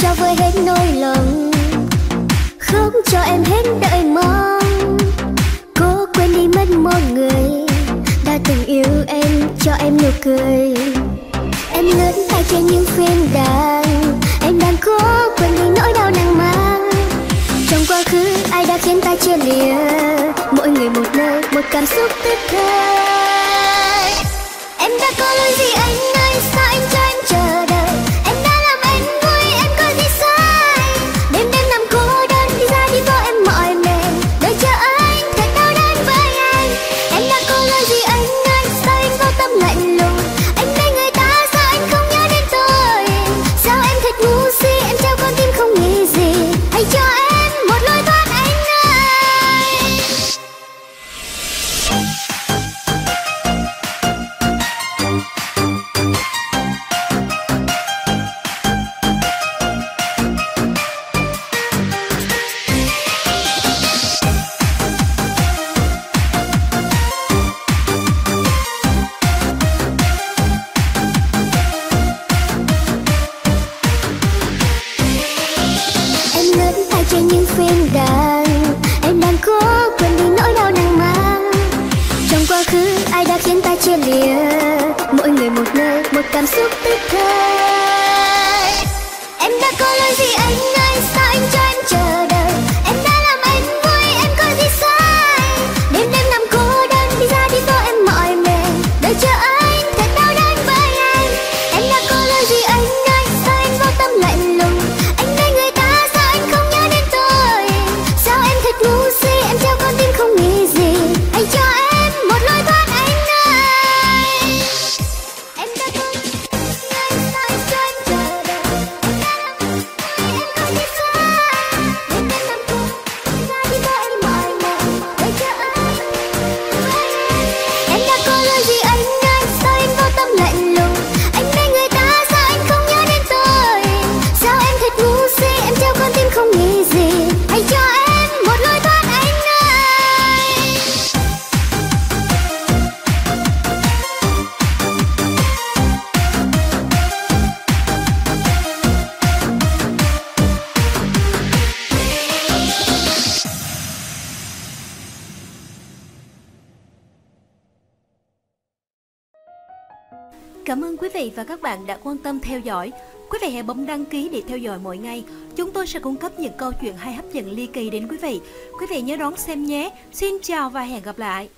cho vơi hết nỗi lòng, không cho em hết đợi mong. Cố quên đi mất một người, đã từng yêu em, cho em nụ cười. Em lớn tay trên những phiên đàn em đang cố quên đi nỗi đau nàng mang. Trong quá khứ, ai đã khiến ta chia lìa, mỗi người một nơi, một cảm xúc tiếp theo có lỗi gì anh anh? Sao anh có tâm lạnh lùng? Những phim đàn. Em đang cố quên đi nỗi đau nặng mang. Trong quá khứ, ai đã khiến ta chia lìa? Mỗi người một nơi, một cảm xúc tức thời. Cảm ơn quý vị và các bạn đã quan tâm theo dõi. Quý vị hãy bấm đăng ký để theo dõi mỗi ngày. Chúng tôi sẽ cung cấp những câu chuyện hay hấp dẫn ly kỳ đến quý vị. Quý vị nhớ đón xem nhé. Xin chào và hẹn gặp lại.